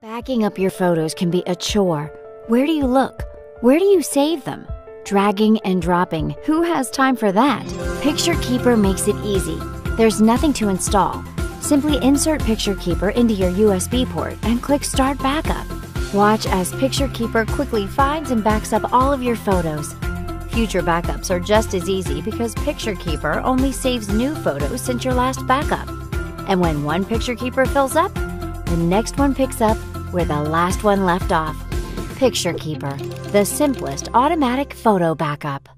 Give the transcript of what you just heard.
Backing up your photos can be a chore. Where do you look? Where do you save them? Dragging and dropping, who has time for that? Picture Keeper makes it easy. There's nothing to install. Simply insert Picture Keeper into your USB port and click Start Backup. Watch as Picture Keeper quickly finds and backs up all of your photos. Future backups are just as easy because Picture Keeper only saves new photos since your last backup. And when one Picture Keeper fills up, the next one picks up where the last one left off. Picture Keeper, the simplest automatic photo backup.